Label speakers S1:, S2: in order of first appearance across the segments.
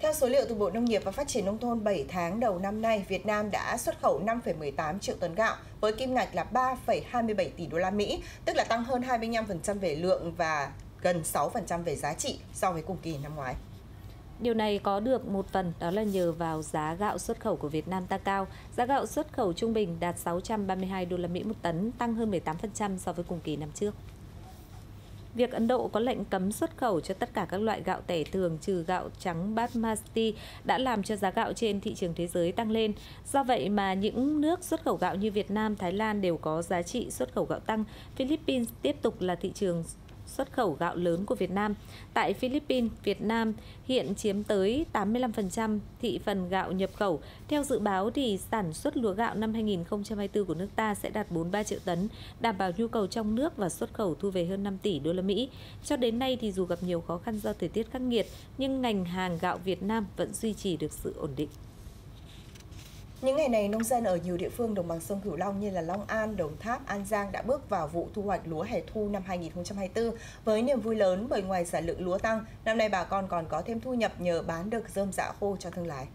S1: Theo số liệu từ Bộ Nông nghiệp và Phát triển Nông thôn 7 tháng đầu năm nay, Việt Nam đã xuất khẩu 5,18 triệu tấn gạo với kim ngạch là 3,27 tỷ đô la Mỹ, tức là tăng hơn 25% về lượng và gần 6% về giá trị so với cùng kỳ năm ngoái.
S2: Điều này có được một phần đó là nhờ vào giá gạo xuất khẩu của Việt Nam tăng cao. Giá gạo xuất khẩu trung bình đạt 632 đô la Mỹ một tấn, tăng hơn 18% so với cùng kỳ năm trước. Việc Ấn Độ có lệnh cấm xuất khẩu cho tất cả các loại gạo tẻ thường trừ gạo trắng basmati đã làm cho giá gạo trên thị trường thế giới tăng lên. Do vậy mà những nước xuất khẩu gạo như Việt Nam, Thái Lan đều có giá trị xuất khẩu gạo tăng. Philippines tiếp tục là thị trường xuất khẩu gạo lớn của Việt Nam. Tại Philippines, Việt Nam hiện chiếm tới 85% thị phần gạo nhập khẩu. Theo dự báo thì sản xuất lúa gạo năm 2024 của nước ta sẽ đạt 43 triệu tấn, đảm bảo nhu cầu trong nước và xuất khẩu thu về hơn 5 tỷ đô la Mỹ. Cho đến nay thì dù gặp nhiều khó khăn do thời tiết khắc nghiệt, nhưng ngành hàng gạo Việt Nam vẫn duy trì được sự ổn định.
S1: Những ngày này, nông dân ở nhiều địa phương đồng bằng sông Cửu Long như là Long An, Đồng Tháp, An Giang đã bước vào vụ thu hoạch lúa hè thu năm 2024 với niềm vui lớn bởi ngoài sản lượng lúa tăng, năm nay bà con còn có thêm thu nhập nhờ bán được rơm dạ khô cho thương lái.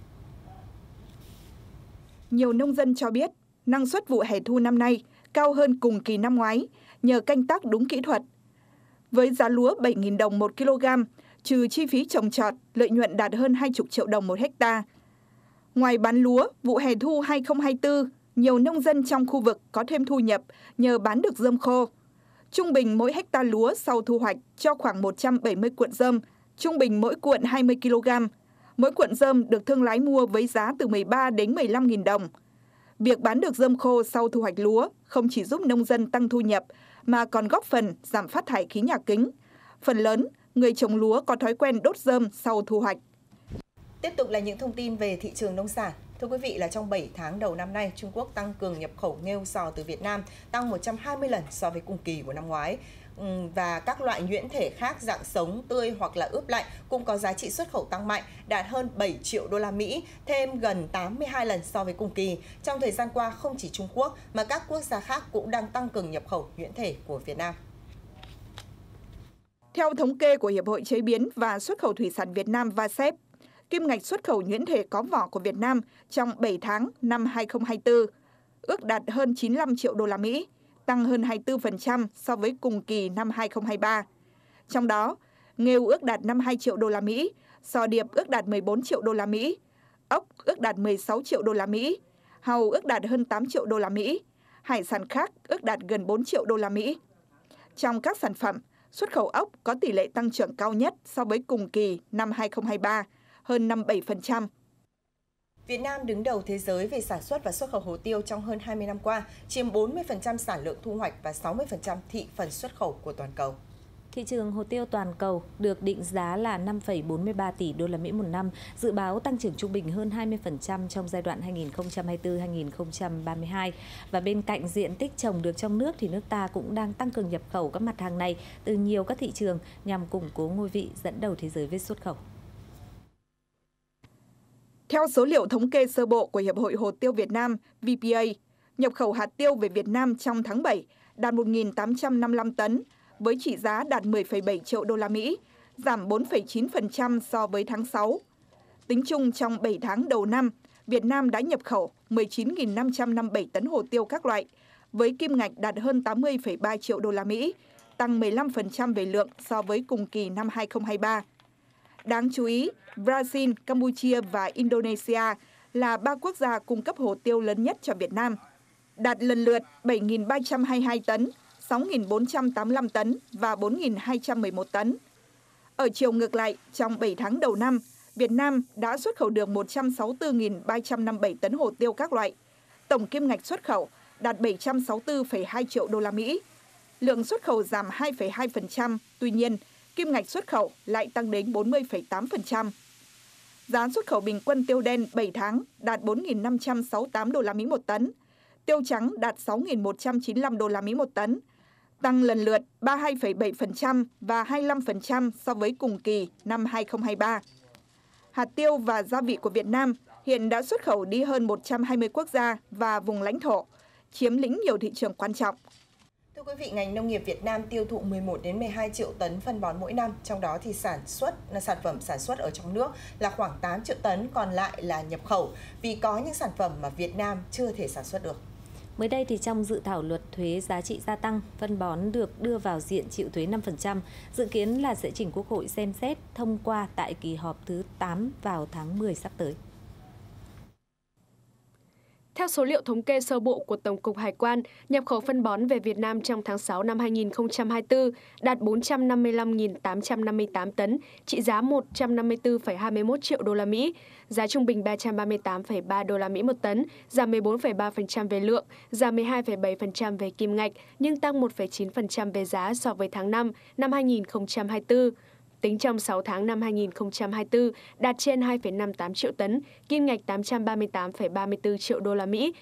S3: Nhiều nông dân cho biết năng suất vụ hè thu năm nay cao hơn cùng kỳ năm ngoái nhờ canh tác đúng kỹ thuật. Với giá lúa 7.000 đồng một kg, trừ chi phí trồng trọt, lợi nhuận đạt hơn 20 triệu đồng một hecta. Ngoài bán lúa, vụ hè thu 2024, nhiều nông dân trong khu vực có thêm thu nhập nhờ bán được dơm khô. Trung bình mỗi hecta lúa sau thu hoạch cho khoảng 170 cuộn dơm, trung bình mỗi cuộn 20 kg. Mỗi cuộn dơm được thương lái mua với giá từ 13 đến 15 nghìn đồng. Việc bán được dơm khô sau thu hoạch lúa không chỉ giúp nông dân tăng thu nhập mà còn góp phần giảm phát thải khí nhà kính. Phần lớn, người trồng lúa có thói quen đốt dơm sau thu hoạch.
S1: Tiếp tục là những thông tin về thị trường nông sản. Thưa quý vị là trong 7 tháng đầu năm nay, Trung Quốc tăng cường nhập khẩu nghêu sò từ Việt Nam, tăng 120 lần so với cùng kỳ của năm ngoái ừ, và các loại nhuyễn thể khác dạng sống, tươi hoặc là ướp lạnh cũng có giá trị xuất khẩu tăng mạnh, đạt hơn 7 triệu đô la Mỹ, thêm gần 82 lần so với cùng kỳ. Trong thời gian qua, không chỉ Trung Quốc mà các quốc gia khác cũng đang tăng cường nhập khẩu nhuyễn thể của Việt Nam.
S3: Theo thống kê của Hiệp hội Chế biến và Xuất khẩu Thủy sản Việt Nam VASEP, kim ngạch xuất khẩu nhuyễn thể có vỏ của Việt Nam trong 7 tháng năm 2024 ước đạt hơn 95 triệu đô la Mỹ, tăng hơn 24% so với cùng kỳ năm 2023. Trong đó, nghêu ước đạt 52 triệu đô la Mỹ, sò điệp ước đạt 14 triệu đô la Mỹ, ốc ước đạt 16 triệu đô la Mỹ, hàu ước đạt hơn 8 triệu đô la Mỹ, hải sản khác ước đạt gần 4 triệu đô la Mỹ. Trong các sản phẩm, xuất khẩu ốc có tỷ lệ tăng trưởng cao nhất so với cùng kỳ năm 2023 hơn 57%.
S1: Việt Nam đứng đầu thế giới về sản xuất và xuất khẩu hồ tiêu trong hơn 20 năm qua, chiếm 40% sản lượng thu hoạch và 60% thị phần xuất khẩu của toàn cầu.
S2: Thị trường hồ tiêu toàn cầu được định giá là 5,43 tỷ đô la Mỹ một năm, dự báo tăng trưởng trung bình hơn 20% trong giai đoạn 2024-2032. Và bên cạnh diện tích trồng được trong nước thì nước ta cũng đang tăng cường nhập khẩu các mặt hàng này từ nhiều các thị trường nhằm củng cố ngôi vị dẫn đầu thế giới về xuất khẩu.
S3: Theo số liệu thống kê sơ bộ của Hiệp hội Hồ tiêu Việt Nam VPA, nhập khẩu hạt tiêu về Việt Nam trong tháng 7 đạt 1.855 tấn với trị giá đạt 10,7 triệu đô la Mỹ, giảm 4,9% so với tháng 6. Tính chung trong 7 tháng đầu năm, Việt Nam đã nhập khẩu 19.557 tấn hồ tiêu các loại với kim ngạch đạt hơn 80,3 triệu đô la Mỹ, tăng 15% về lượng so với cùng kỳ năm 2023. Đáng chú ý, Brazil, Campuchia và Indonesia là ba quốc gia cung cấp hồ tiêu lớn nhất cho Việt Nam, đạt lần lượt 7.322 tấn, 6.485 tấn và 4.211 tấn. Ở chiều ngược lại, trong 7 tháng đầu năm, Việt Nam đã xuất khẩu được 164.357 tấn hồ tiêu các loại. Tổng kim ngạch xuất khẩu đạt 764,2 triệu đô la Mỹ. Lượng xuất khẩu giảm 2,2%, tuy nhiên, kim ngạch xuất khẩu lại tăng đến 40,8%. Giá xuất khẩu bình quân tiêu đen 7 tháng đạt 4.568 đô la Mỹ một tấn, tiêu trắng đạt 6.195 đô la Mỹ một tấn, tăng lần lượt 32,7% và 25% so với cùng kỳ năm 2023. Hạt tiêu và gia vị của Việt Nam hiện đã xuất khẩu đi hơn 120 quốc gia và vùng lãnh thổ, chiếm lĩnh nhiều thị trường quan trọng
S1: Thưa quý vị, ngành nông nghiệp Việt Nam tiêu thụ 11 đến 12 triệu tấn phân bón mỗi năm, trong đó thì sản xuất là sản phẩm sản xuất ở trong nước là khoảng 8 triệu tấn, còn lại là nhập khẩu vì có những sản phẩm mà Việt Nam chưa thể sản xuất được.
S2: Mới đây thì trong dự thảo luật thuế giá trị gia tăng, phân bón được đưa vào diện chịu thuế 5%, dự kiến là sẽ chỉnh Quốc hội xem xét thông qua tại kỳ họp thứ 8 vào tháng 10 sắp tới.
S4: Theo số liệu thống kê sơ bộ của Tổng cục Hải quan, nhập khẩu phân bón về Việt Nam trong tháng 6 năm 2024 đạt 455.858 tấn, trị giá 154,21 triệu đô la Mỹ, giá trung bình 338,3 đô la Mỹ một tấn, giảm 14,3% về lượng, giảm 12,7% về kim ngạch, nhưng tăng 1,9% về giá so với tháng 5 năm 2024 tính trong 6 tháng năm 2024 đạt trên 2,58 triệu tấn, kim ngạch 838,34 triệu đô la Mỹ.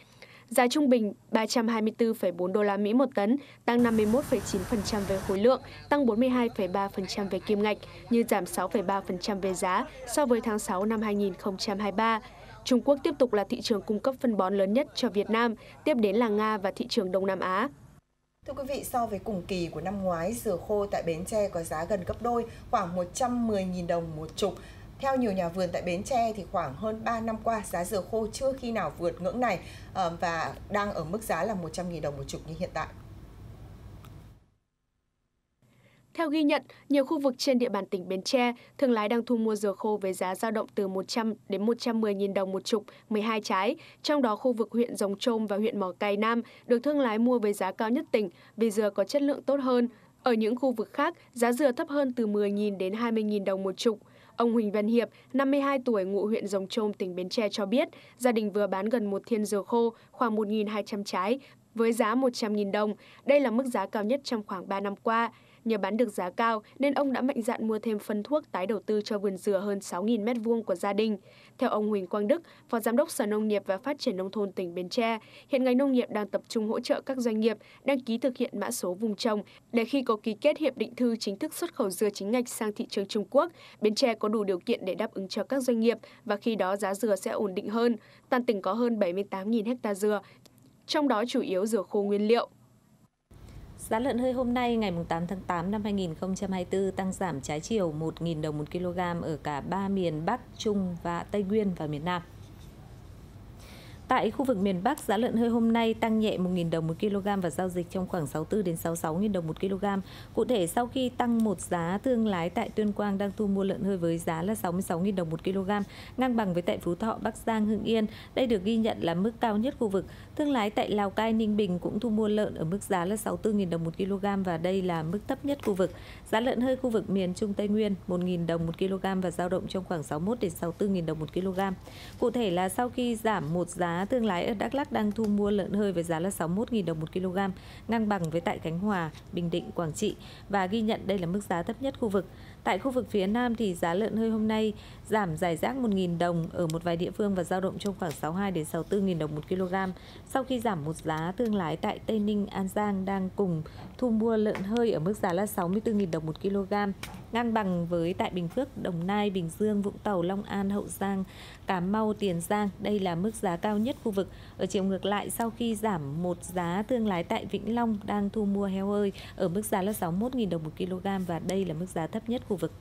S4: Giá trung bình 324,4 đô la Mỹ một tấn, tăng 51,9% về khối lượng, tăng 42,3% về kim ngạch, như giảm 6,3% về giá so với tháng 6 năm 2023. Trung Quốc tiếp tục là thị trường cung cấp phân bón lớn nhất cho Việt Nam, tiếp đến là Nga và thị trường Đông Nam Á.
S1: Thưa quý vị, so với cùng kỳ của năm ngoái, dừa khô tại Bến Tre có giá gần gấp đôi, khoảng 110.000 đồng một chục. Theo nhiều nhà vườn tại Bến Tre thì khoảng hơn 3 năm qua giá dừa khô chưa khi nào vượt ngưỡng này ờ, và đang ở mức giá là 100.000 đồng một chục như hiện tại.
S4: Theo ghi nhận, nhiều khu vực trên địa bàn tỉnh Bến Tre, thương lái đang thu mua dừa khô với giá dao động từ 100 đến 110 000 đồng một chục, 12 trái. Trong đó khu vực huyện Rồng Trôm và huyện Mỏ Cày Nam được thương lái mua với giá cao nhất tỉnh vì dừa có chất lượng tốt hơn. Ở những khu vực khác, giá dừa thấp hơn từ 10.000 đến 20.000 đồng một chục. Ông Huỳnh Văn Hiệp, 52 tuổi, ngụ huyện Rồng Trôm, tỉnh Bến Tre cho biết, gia đình vừa bán gần một thiên dừa khô, khoảng 1.200 trái, với giá 100.000 đồng. Đây là mức giá cao nhất trong khoảng 3 năm qua. Nhờ bán được giá cao nên ông đã mạnh dạn mua thêm phân thuốc tái đầu tư cho vườn dừa hơn 6.000 m2 của gia đình. Theo ông Huỳnh Quang Đức, Phó Giám đốc Sở Nông nghiệp và Phát triển Nông thôn tỉnh Bến Tre, hiện ngành nông nghiệp đang tập trung hỗ trợ các doanh nghiệp đăng ký thực hiện mã số vùng trồng để khi có ký kết hiệp định thư chính thức xuất khẩu dừa chính ngạch sang thị trường Trung Quốc, Bến Tre có đủ điều kiện để đáp ứng cho các doanh nghiệp và khi đó giá dừa sẽ ổn định hơn. Toàn tỉnh có hơn 78.000 ha dừa, trong đó chủ yếu dừa khô nguyên liệu.
S2: Giá lợn hơi hôm nay ngày 8 tháng 8 năm 2024 tăng giảm trái chiều 1.000 đồng một kg ở cả ba miền Bắc, Trung và Tây Nguyên và miền Nam. Tại khu vực miền Bắc, giá lợn hơi hôm nay tăng nhẹ 1.000 đồng 1 kg và giao dịch trong khoảng 64 đến 66.000 đồng 1 kg. Cụ thể, sau khi tăng một giá, thương lái tại Tuyên Quang đang thu mua lợn hơi với giá là 66.000 đồng 1 kg, ngang bằng với tại Phú Thọ, Bắc Giang, Hưng Yên. Đây được ghi nhận là mức cao nhất khu vực. Thương lái tại Lào Cai, Ninh Bình cũng thu mua lợn ở mức giá là 64.000 đồng 1 kg và đây là mức thấp nhất khu vực. Giá lợn hơi khu vực miền Trung Tây Nguyên 1.000 đồng 1 kg và giao động trong khoảng 61 đến 64.000 đồng 1 kg. Cụ thể là sau khi giảm một giá thương lái ở Đắk Lắk đang thu mua lợn hơi với giá là 61.000 đồng 1 kg, ngang bằng với tại Khánh Hòa, Bình Định, Quảng Trị và ghi nhận đây là mức giá thấp nhất khu vực. Tại khu vực phía Nam thì giá lợn hơi hôm nay giảm giải rác 1.000 đồng ở một vài địa phương và dao động trong khoảng 62 đến 64.000 đồng 1 kg. Sau khi giảm một giá, thương lái tại Tây Ninh, An Giang đang cùng thu mua lợn hơi ở mức giá là 64.000 đồng 1 kg, ngang bằng với tại Bình Phước, Đồng Nai, Bình Dương, Vũng Tàu, Long An, Hậu Giang, Cà Mau, Tiền Giang. Đây là mức giá cao nhất khu vực. Ở chiều ngược lại, sau khi giảm một giá, thương lái tại Vĩnh Long đang thu mua heo hơi ở mức giá là 61.000 đồng một kg và đây là mức giá thấp nhất khu vực.